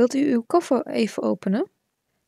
Wilt u uw koffer even openen?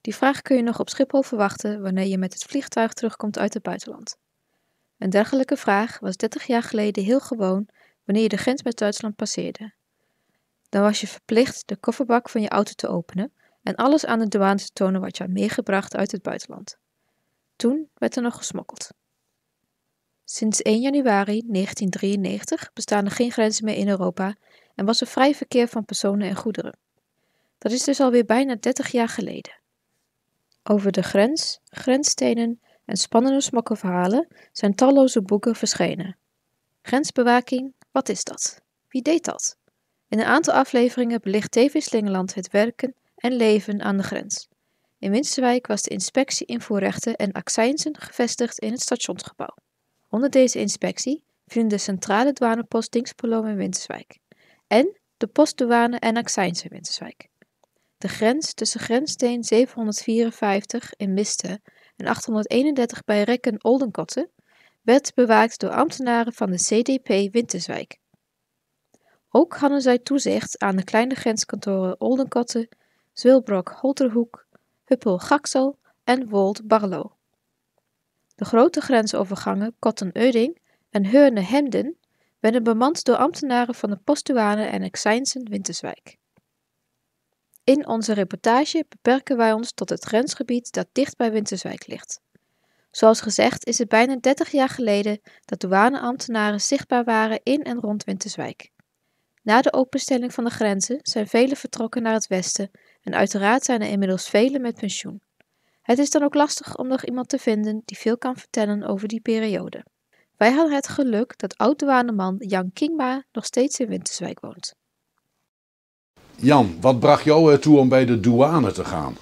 Die vraag kun je nog op Schiphol verwachten wanneer je met het vliegtuig terugkomt uit het buitenland. Een dergelijke vraag was 30 jaar geleden heel gewoon wanneer je de grens met Duitsland passeerde. Dan was je verplicht de kofferbak van je auto te openen en alles aan de douane te tonen wat je had meegebracht uit het buitenland. Toen werd er nog gesmokkeld. Sinds 1 januari 1993 bestaan er geen grenzen meer in Europa en was er vrij verkeer van personen en goederen. Dat is dus alweer bijna 30 jaar geleden. Over de grens, grensstenen en spannende smokkelverhalen zijn talloze boeken verschenen. Grensbewaking, wat is dat? Wie deed dat? In een aantal afleveringen belicht TV Slingerland het werken en leven aan de grens. In Winterswijk was de inspectie invoerrechten en accijnsen gevestigd in het stationsgebouw. Onder deze inspectie vielen de centrale douanepost Dingspolo in Winterswijk en de postdouane en accijns in Winterswijk. De grens tussen grenssteen 754 in Miste en 831 bij Rekken Oldenkotten werd bewaakt door ambtenaren van de CDP Winterswijk. Ook hadden zij toezicht aan de kleine grenskantoren Oldenkotten, Zwilbrok Holterhoek, Huppel Gaksel en Wold Barlo. De grote grensovergangen Kotten-Euding en Heurne-Hemden werden bemand door ambtenaren van de postdouane en accijnsen Winterswijk. In onze reportage beperken wij ons tot het grensgebied dat dicht bij Winterswijk ligt. Zoals gezegd is het bijna 30 jaar geleden dat douaneambtenaren zichtbaar waren in en rond Winterswijk. Na de openstelling van de grenzen zijn velen vertrokken naar het westen en uiteraard zijn er inmiddels velen met pensioen. Het is dan ook lastig om nog iemand te vinden die veel kan vertellen over die periode. Wij hadden het geluk dat oud-douaneman Jan Kingma nog steeds in Winterswijk woont. Jan, wat bracht jou ertoe om bij de douane te gaan?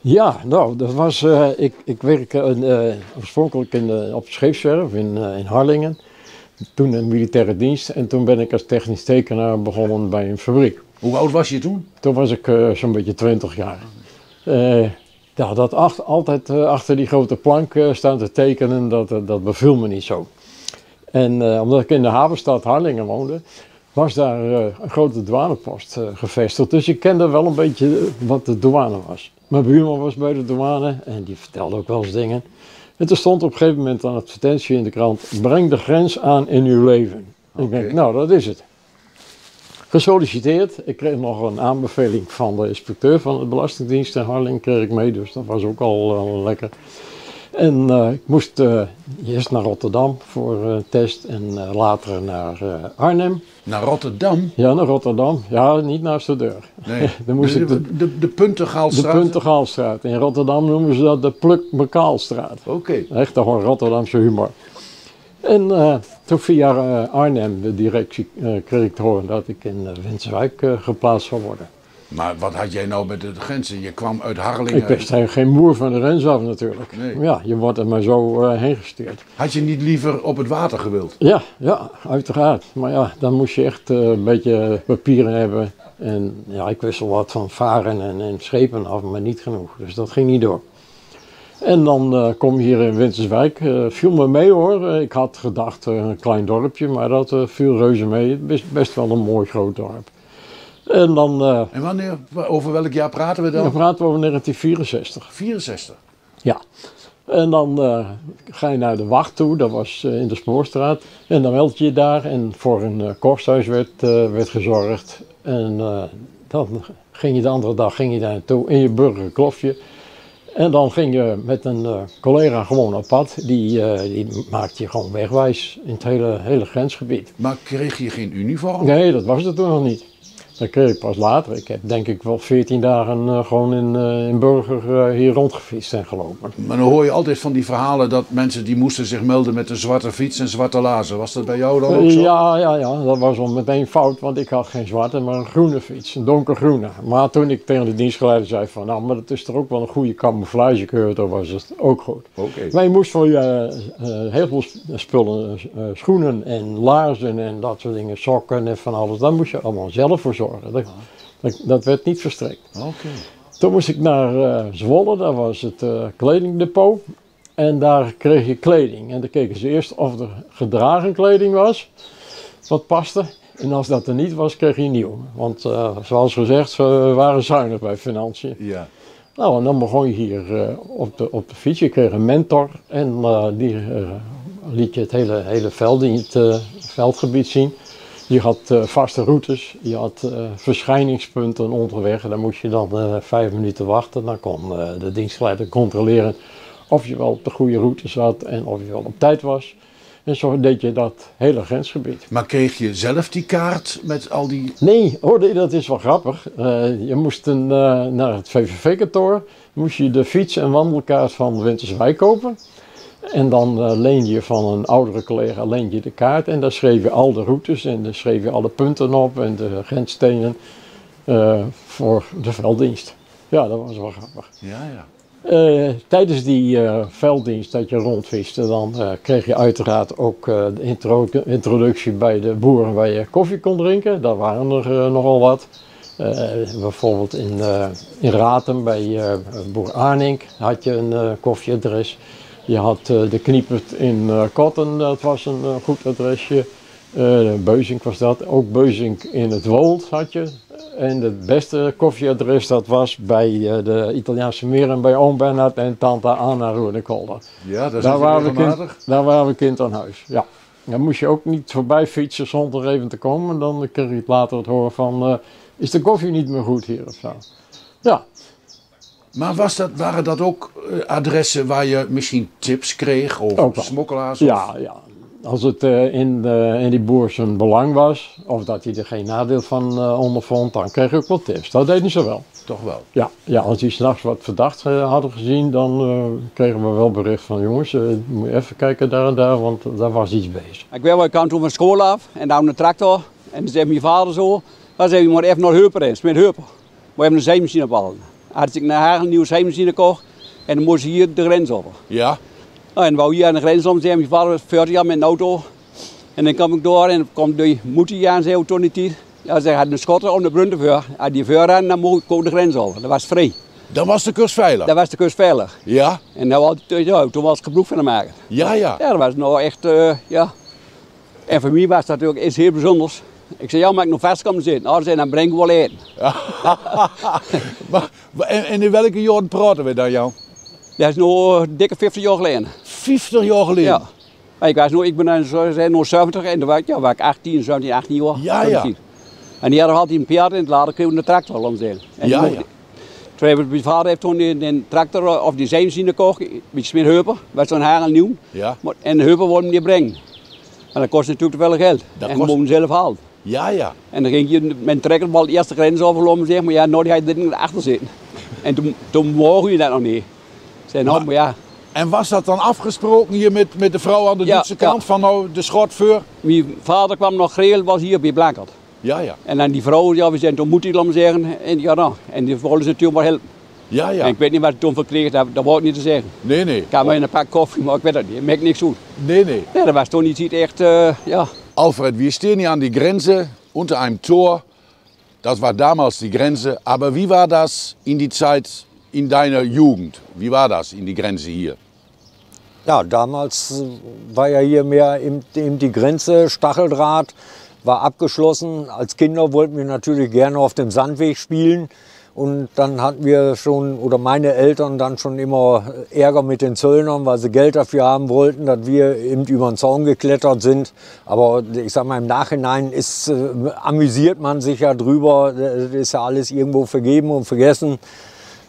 Ja, nou, dat was, uh, ik, ik werkte uh, oorspronkelijk in, uh, op scheepswerf in, in Harlingen. Toen in militaire dienst en toen ben ik als technisch tekenaar begonnen bij een fabriek. Hoe oud was je toen? Toen was ik zo'n beetje 20 jaar. ja, dat acht, altijd achter die grote plank staan te tekenen, dat, dat beviel me niet zo. En omdat ik in de havenstad Harlingen woonde, was daar uh, een grote douanepost uh, gevestigd. Dus ik kende wel een beetje wat de douane was. Mijn buurman was bij de douane en die vertelde ook wel eens dingen. En er stond op een gegeven moment een advertentie in de krant: breng de grens aan in uw leven. Okay. Ik denk, nou, dat is het. Gesolliciteerd. Ik kreeg nog een aanbeveling van de inspecteur van de Belastingdienst in Harlingen, kreeg ik mee, dus dat was ook al uh, lekker. En uh, ik moest uh, eerst naar Rotterdam voor uh, test en later naar Arnhem. Naar Rotterdam? Ja, naar Rotterdam. Ja, niet naast de deur. Nee, Dan moest de, ik de, de, de Puntengaalstraat? De Puntengaalstraat. In Rotterdam noemen ze dat de Pluk-Mekaalstraat. Oké. Okay. Echt gewoon Rotterdamse humor. En toen via Arnhem, de directie, kreeg ik te horen dat ik in Winterswijk geplaatst zou worden. Maar wat had jij nou met de grenzen? Je kwam uit Harlingen. Ik wist geen moer van de grens af natuurlijk. Nee. Ja, je wordt er maar zo uh, heen gestuurd. Had je niet liever op het water gewild? Ja, ja, uiteraard. Maar ja, dan moest je echt uh, een beetje papieren hebben. En ja, ik wist wel wat van varen en, en schepen af, maar niet genoeg. Dus dat ging niet door. En dan uh, kom je hier in Winterswijk. viel me mee hoor. ik had gedacht een klein dorpje, maar dat viel reuze mee. Het is best wel een mooi groot dorp. En dan... Uh, en wanneer, over welk jaar praten we dan? Dan praten we over 1964. 64? Ja. En dan uh, ga je naar de wacht toe, dat was uh, in de Spoorstraat. En dan meld je je daar en voor een kosthuis werd, werd gezorgd. En dan ging je de andere dag ging je daar naartoe in je burgerklofje. En dan ging je met een collega gewoon op pad. Die, die maakte je gewoon wegwijs in het hele, hele grensgebied. Maar kreeg je geen uniform? Nee, dat was er toen nog niet. Dat kreeg ik pas later. Ik heb denk ik wel 14 dagen uh, gewoon in, uh, in Burger uh, hier rondgefietst en gelopen. Maar dan hoor je altijd van die verhalen dat mensen die moesten zich melden met een zwarte fiets en zwarte lazen. Was dat bij jou dan ook zo? Ja, ja, ja, dat was al meteen fout, want ik had geen zwarte, maar een groene fiets, een donkergroene. Maar toen ik tegen de dienstgeleider zei van, nou, maar dat is toch ook wel een goede camouflagekeur, dan was het ook goed. Okay. Maar je moest voor je heel veel spullen, schoenen en laarzen en dat soort dingen, sokken en van alles, daar moest je allemaal zelf voor zorgen. Dat, dat, dat, werd niet verstrekt. Okay. Toen moest ik naar uh, Zwolle, daar was het uh, kledingdepot. En daar kreeg je kleding. En dan keken ze eerst of er gedragen kleding was, wat paste. En als dat er niet was, kreeg je een nieuw. Want uh, zoals gezegd, we waren zuinig bij financiën. Ja. Nou, en dan begon je hier uh, op, de, op de fiets. Je kreeg een mentor en uh, die liet je het hele, hele veld in het veldgebied zien. Je had vaste routes, je had verschijningspunten onderweg. En dan moest je dan vijf minuten wachten. Dan kon de dienstleider controleren of je wel op de goede route zat en of je wel op tijd was. En zo deed je dat hele grensgebied. Maar kreeg je zelf die kaart met al die... Nee, hoorde dat is wel grappig. Je moest een, naar het VVV-kantoor, moest je de fiets- en wandelkaart van Winterswijk kopen. En dan uh, leen je van een oudere collega leen je de kaart en daar schreef je al de routes en daar schreef je alle punten op en de grensstenen voor de velddienst. Ja, dat was wel grappig. Ja, ja. Uh, tijdens die uh, velddienst dat je rondviste, dan uh, kreeg je uiteraard ook de intro introductie bij de boeren waar je koffie kon drinken. Daar waren er nogal wat. bijvoorbeeld in, in Ratem bij boer Arnink had je een koffieadres. Je had de Kniepert in Kotten, dat was een goed adresje. Beuzink was dat. Ook Beuzink in het Wold had je. En het beste koffieadres dat was bij de Italiaanse meren bij oom Bernhard en tante Anna Roedekolder. Ja, dat is daar waren, we kind, daar waren we kind aan huis, ja. Dan moest je ook niet voorbij fietsen zonder even te komen. Dan kreeg je later het horen van, uh, is de koffie niet meer goed hier of zo. Ja. Maar was dat, waren dat ook uh, adressen waar je misschien tips kreeg of smokkelaars? Of? Ja, ja, als het uh, in, uh, in die boer zijn belang was, of dat hij er geen nadeel van uh, ondervond, dan kreeg ik ook wel tips. Dat deden ze wel. Toch wel? Ja, ja als die s'nachts wat verdacht hadden gezien, dan kregen we wel bericht van jongens, moet je even kijken daar en daar, want daar was iets bezig. Ik weet wel, ik kwam toen van school af en daar een tractor. En toen zei mijn vader zo, dan zei je moet even naar Heuper in, met Heuper. We hebben een zeemachine opbouwen. Had ik naar haar een nieuwe zeemachine gekocht en dan moest je hier de grens over. Ja. Nou, en wou hier aan de grens om zijn. Mijn vader was 40 jaar met een auto. En dan kwam ik door en kwam die moeder aan zijn auto niet hier. Ja, ze had een schotter om de bruntenvuur. Als die vuur aan, dan mocht ik de grens over. Dat was vrij. Dan was de kust veilig? Dat was de kust veilig. Ja? En dan was, ja, toen was ik gebroek van hem maken. Ja, ja. Ja, dat was nou echt, uh, ja. En voor mij was dat natuurlijk iets heel bijzonders. Ik zei, ja, maar ik nog vast kan zitten. Nou, zei, dan breng ik wel eten. maar, en, en in welke jaren praten we dan, jou? Dat is nu dikke 50 jaar geleden. 50 jaar geleden? Ja. Maar ik, was ik ben nu 70 en toen was ik, ja, was ik 18, 17, 18 jaar. Ja, ja. En die hadden altijd een paard in het laden, kreeg een tractor om zijn. Ja, ja. Toen mijn vader heeft toen een tractor of die zeemzien gekocht, een beetje meer heupen, was zo'n haar nieuw. Ja. En de heupen wilden niet brengen. En dat kost natuurlijk wel geld. Dat en kost... we zelf halen. Ja, ja. En dan ging je met een trekkerbal de eerste grens overlopen, zeg maar ja, nou ga je er niet achter zitten. En toen, toen mogen je dat nog niet. Zei, nou, maar, ja. En was dat dan afgesproken hier met, met de vrouw aan de Ja, Duitse kant ja. van nou de schotvuur? Mijn vader kwam nog geel, was hier bij Blankert. Ja, ja. En dan die vrouw, ja, we zijn toen moet maar zeggen. En ja, nou, en die wilden ze natuurlijk maar helpen. Ja, ja. En ik weet niet wat ik toen verkreeg, dat, dat wou ik niet te zeggen. Nee, nee. Ik had me in een pak koffie, maar ik weet het niet. Ik merk niks goed. Nee, nee. Nee, dat was toen niet echt, uh, ja. Alfred, wir stehen hier an die Grenze unter einem Tor. Das war damals die Grenze. Aber wie war das in die Zeit in deiner Jugend? Wie war das in die Grenze hier? Ja, damals war ja hier mehr eben die Grenze, Stacheldraht war abgeschlossen. Als Kinder wollten wir natürlich gerne auf dem Sandweg spielen. Und dann hatten wir schon, oder meine Eltern dann schon immer Ärger mit den Zöllnern, weil sie Geld dafür haben wollten, dass wir eben über den Zaun geklettert sind. Aber ich sag mal, im Nachhinein ist, äh, amüsiert man sich ja drüber. Das ist ja alles irgendwo vergeben und vergessen.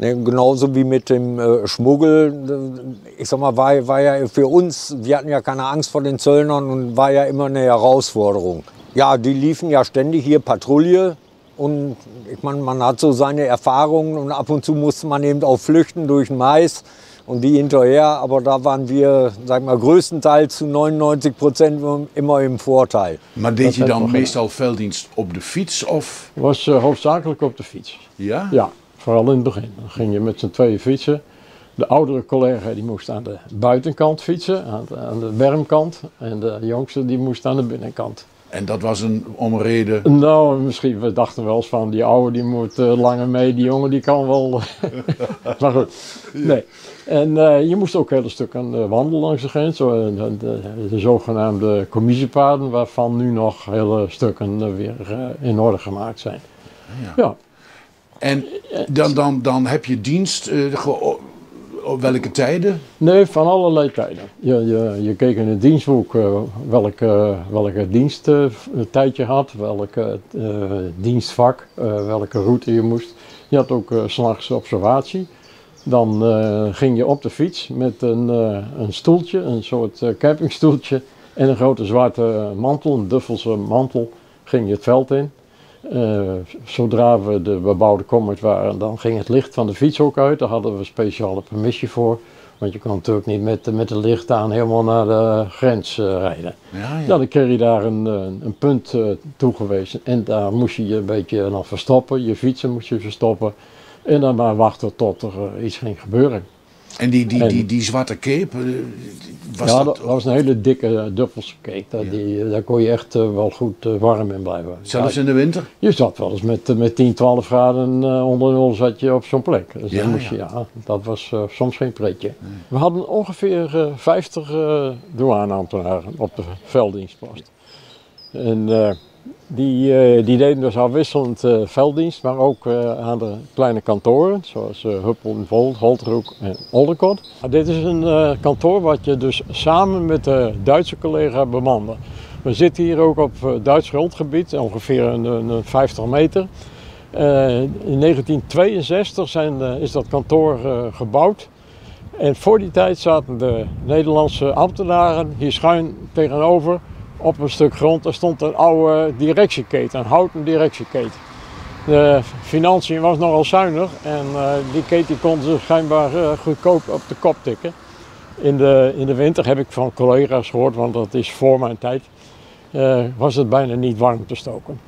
Ne, genauso wie mit dem äh, Schmuggel. Ich sag mal, war, war ja für uns, wir hatten ja keine Angst vor den Zöllnern und war ja immer eine Herausforderung. Ja, die liefen ja ständig hier Patrouille. Und ich meine, man hat so seine Erfahrungen und ab und zu musste man eben auch flüchten durch den Mais und die hinterher. Aber da waren wir, sag mal, größtenteils zu 99 Prozent immer im Vorteil. Maar deed je dan meestal velddienst op de fiets of? was uh, hoofdzakelijk op de fiets. Ja? Ja, vooral in het begin. Dan ging je met z'n tweeën fietsen. De oudere collega die moest aan de buitenkant fietsen, aan de, aan de bermkant. En de jongste die moest aan de binnenkant. En dat was een omreden. Nou, misschien, we dachten wel eens van die oude die moet uh, langer mee, die jongen die kan wel. maar goed, nee. En uh, je moest ook hele stukken uh, wandelen langs de grens, de, de, de, zogenaamde commissiepaden, waarvan nu nog hele stukken weer in orde gemaakt zijn. Ja. ja. En dan, dan, dan heb je dienst, op welke tijden? Nee, van allerlei tijden. Je, je, je keek in het dienstboek uh, welke, welke diensttijd je had, welke dienstvak, welke route je moest. Je had ook s s'nachts observatie. Dan ging je op de fiets met een, een stoeltje, een soort campingstoeltje en een grote zwarte mantel, een Duffelse mantel, ging je het veld in. Uh, zodra we de bebouwde kom waren, dan ging het licht van de fiets ook uit. Daar hadden we speciale permissie voor. Want je kon natuurlijk niet met, met de licht aan helemaal naar de grens uh, rijden. Ja, ja. Dan kreeg je daar een, een punt uh, toegewezen. En daar moest je je een beetje nog verstoppen. Je fietsen moest je verstoppen. En dan maar wachten tot er iets ging gebeuren. En die, die, die, die zwarte cape, was ja, dat... dat was een hele dikke duffelse cape. Daar, die, daar kon je echt uh, wel goed uh, warm in blijven. Zelfs ja, in de winter? Je zat wel eens met, met 10, 12 graden uh, onder nul zat je op zo'n plek. Dus Ja, dan moest je, ja. dat was soms geen pretje. We hadden ongeveer 50 douaneambtenaren op de velddienstpost. En die, uh, die deden dus afwisselend uh, velddienst, maar ook uh, aan de kleine kantoren, zoals Huppel en Volt, Holterhoek en Olderkot. dit is een kantoor wat je dus samen met de Duitse collega bemande. We zitten hier ook op Duits grondgebied, ongeveer een, een 50 meter. in 1962 zijn, is dat kantoor gebouwd. En voor die tijd zaten de Nederlandse ambtenaren hier schuin tegenover op een stuk grond, daar stond een oude directieketen, een houten directieketen. De financiën was nogal zuinig en uh, die keten konden ze schijnbaar uh, goedkoop op de kop tikken. In de, in de winter heb ik van collega's gehoord, want dat is voor mijn tijd, uh, was het bijna niet warm te stoken.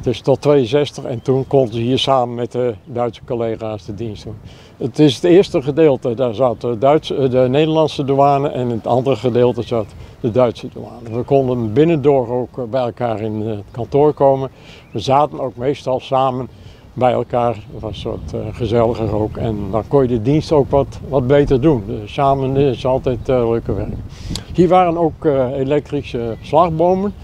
Dus tot 62 en toen konden ze hier samen met de Duitse collega's de dienst doen. Het is het eerste gedeelte, daar zat de, Duitse, de Nederlandse douane en het andere gedeelte zat de Duitse douane. We konden binnendoor ook bij elkaar in het kantoor komen. We zaten ook meestal samen bij elkaar. Het was een soort uh, gezelliger ook. En dan kon je de dienst ook wat, wat beter doen. Samen is altijd uh, leuke werk. Hier waren ook uh, elektrische slagbomen.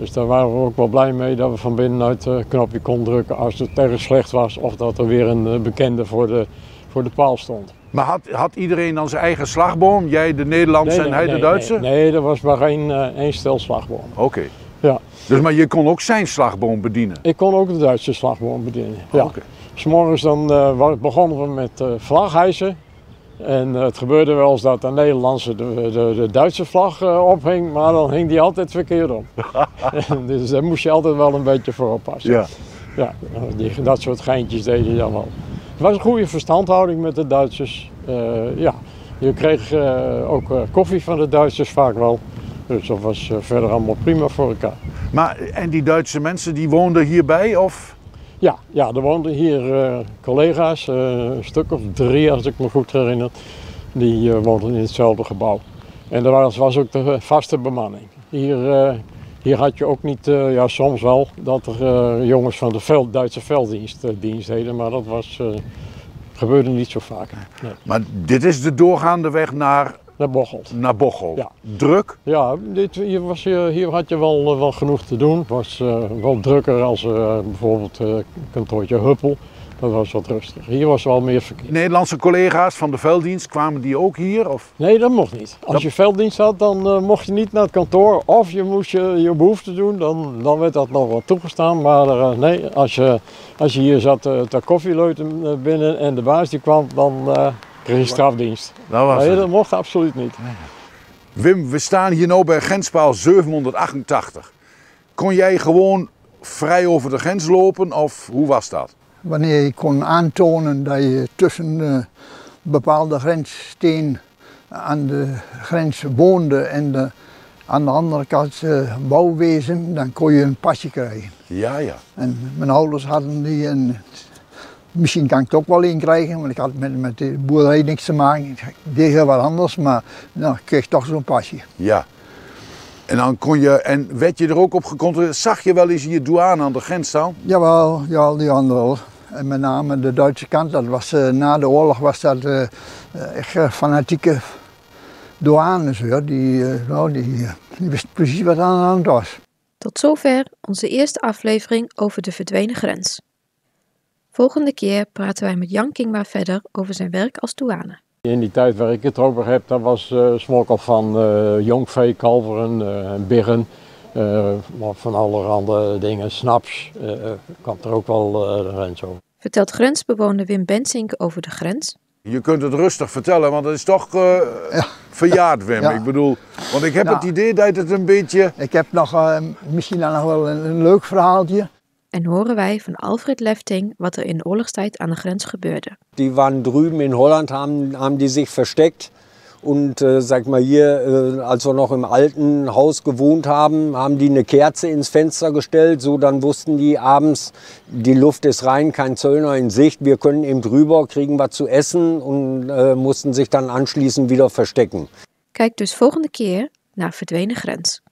Dus daar waren we ook wel blij mee dat we van binnenuit een knopje konden drukken als het erg slecht was. Of dat er weer een bekende voor de, voor de paal stond. Maar had, had iedereen dan zijn eigen slagboom? Jij de Nederlandse en hij de Duitse? Nee, nee, er was maar één, uh, één stel slagboom. Oké. Okay. Ja. Dus maar je kon ook zijn slagboom bedienen? Ik kon ook de Duitse slagboom bedienen, ja. Okay. S'morgens dan uh, begonnen we met uh, vlaghijsen. En het gebeurde wel eens dat de Nederlandse de, de, de Duitse vlag ophing, maar dan hing die altijd verkeerd om. dus daar moest je altijd wel een beetje voor oppassen. Ja. Ja, die, dat soort geintjes deed je dan wel. Het was een goede verstandhouding met de Duitsers. Uh, ja, je kreeg uh, ook uh, koffie van de Duitsers vaak wel. Dus dat was verder allemaal prima voor elkaar. Maar en die Duitse mensen die woonden hierbij of? Ja, ja er woonden hier collega's, een stuk of drie als ik me goed herinner. Die woonden in hetzelfde gebouw. En er was, was ook de vaste bemanning. Hier, hier had je ook niet, ja soms wel, dat er jongens van de veld, Duitse velddienst dienst deden. Maar dat was gebeurde niet zo vaak. Nee. Maar dit is de doorgaande weg naar, Naar Bocholt. naar Bocholt. Ja. Druk? Ja, dit, hier, was, hier, had je wel, wel genoeg te doen. Het was uh, wel drukker als uh, bijvoorbeeld uh, kantoortje Huppel. Dat was wat rustiger. Hier was wel meer verkeer. Nederlandse collega's van de velddienst, kwamen die ook hier? Of? Nee, dat mocht niet. Als Dat- je velddienst had, dan mocht je niet naar het kantoor. Of je moest je, je behoefte doen, dan, dan werd dat nog wel toegestaan. Maar eh, nee, als je, als je hier zat uh, ter koffieleuten eh, binnen en de baas die kwam, dan kreeg je strafdienst. Dat was Nee, het. dat mocht absoluut niet. Wim, we staan hier nu bij grenspaal 788. Kon jij gewoon vrij over de grens lopen of hoe was dat? Wanneer je kon aantonen dat je tussen eh, bepaalde grenssteen aan de grens woonde en de, aan de andere kant eh, bouwwezen, dan kon je een pasje krijgen. Ja, ja. En mijn ouders hadden die en misschien kan ik het ook wel in krijgen, want ik had met, met de boerderij niks te maken. Ik deed heel wat anders, maar nou, ik kreeg toch zo'n pasje. Ja. En dan kon je, en werd je er ook op gecontroleerd? Zag je wel eens hier douane aan de grens staan? Jawel, ja, die andere wel. En met name de Duitse kant, dat was, eh, na de oorlog was dat eh, eh, echt eh, fanatieke douanes. Hoor. Die, nou, die, die wisten precies wat aan de hand was. Tot zover onze eerste aflevering over de verdwenen grens. Volgende keer praten wij met Jan Kingma verder over zijn werk als douane. In die tijd waar ik het over heb, dat was eh smokkel van eh jongvee, kalveren eh, en biggen. eh, maar van allerhande dingen, snaps, eh kwam er ook wel eh, de grens over. Vertelt grensbewoner Wim Bensink over de grens. Je kunt het rustig vertellen, want het is toch eh, verjaard, Wim. Ja. Ik bedoel, want ik heb Ja. het idee dat het een beetje... Ik heb nog, eh, misschien dan nog wel een, een leuk verhaaltje. En horen wij van Alfred Lefting wat er in de oorlogstijd aan de grens gebeurde. Die waren drüben in Holland, haben, haben die sich versteckt. Und äh, sag mal hier, äh, als wir noch im alten Haus gewohnt haben, haben die eine Kerze ins Fenster gestellt. So dann wussten die abends, die Luft ist rein, kein Zöllner in Sicht. Wir können eben drüber, kriegen was zu essen und äh, mussten sich dann anschließend wieder verstecken. Kijk dus volgende keer naar Verdwenen Grens.